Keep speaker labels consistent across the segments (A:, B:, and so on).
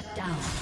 A: Shut down.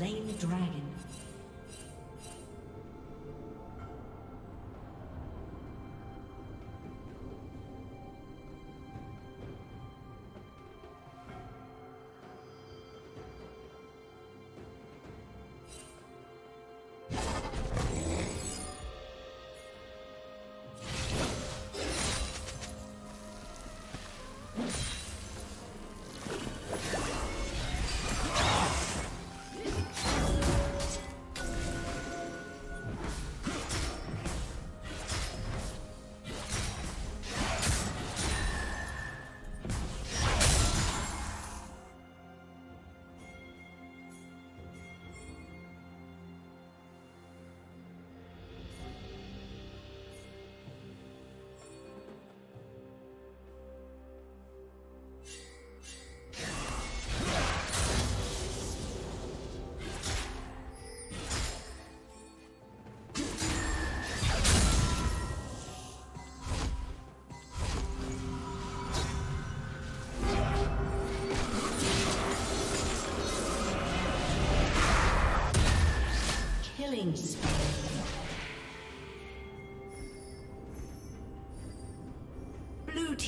B: Slain the dragon.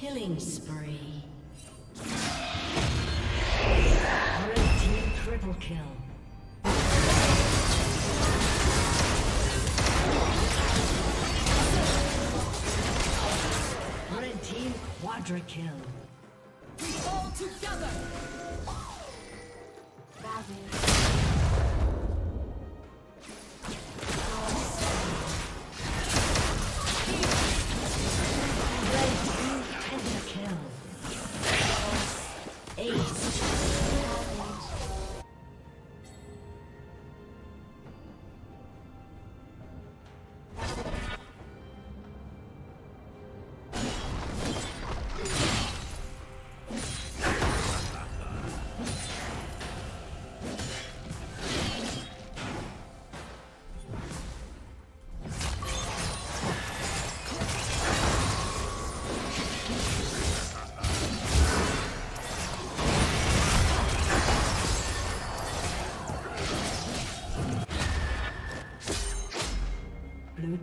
B: Killing spree. Red team triple kill. Red team quadra kill.
A: We all together!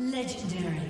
B: Legendary.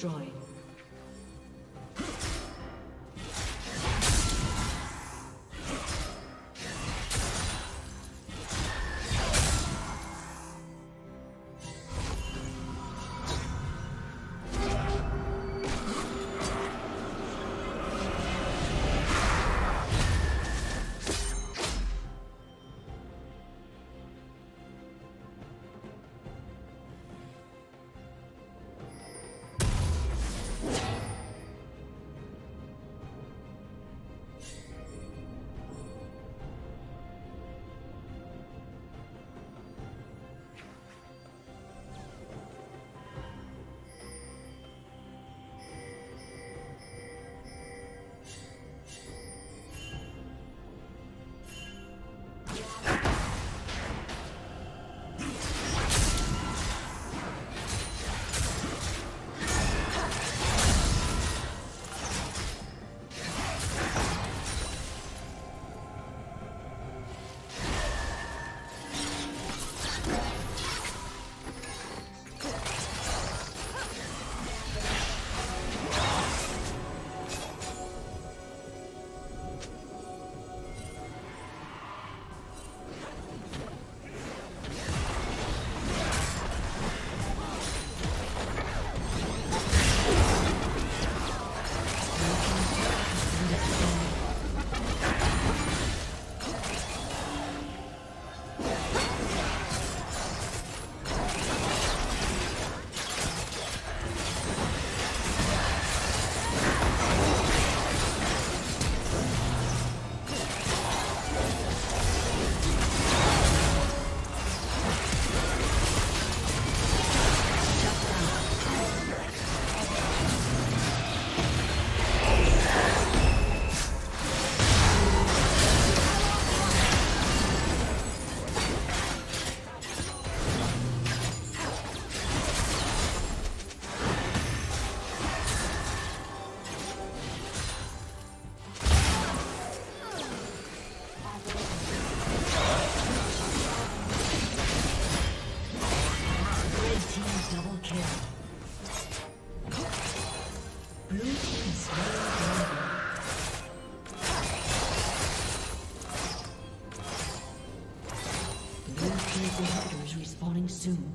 B: Destroyed. soon.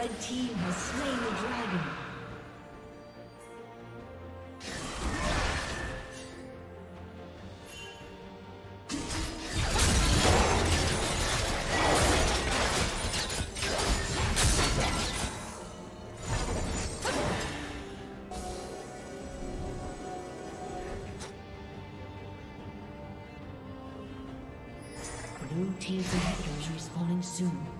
B: Red team has slain the dragon. Blue team's inhibitors respawning soon.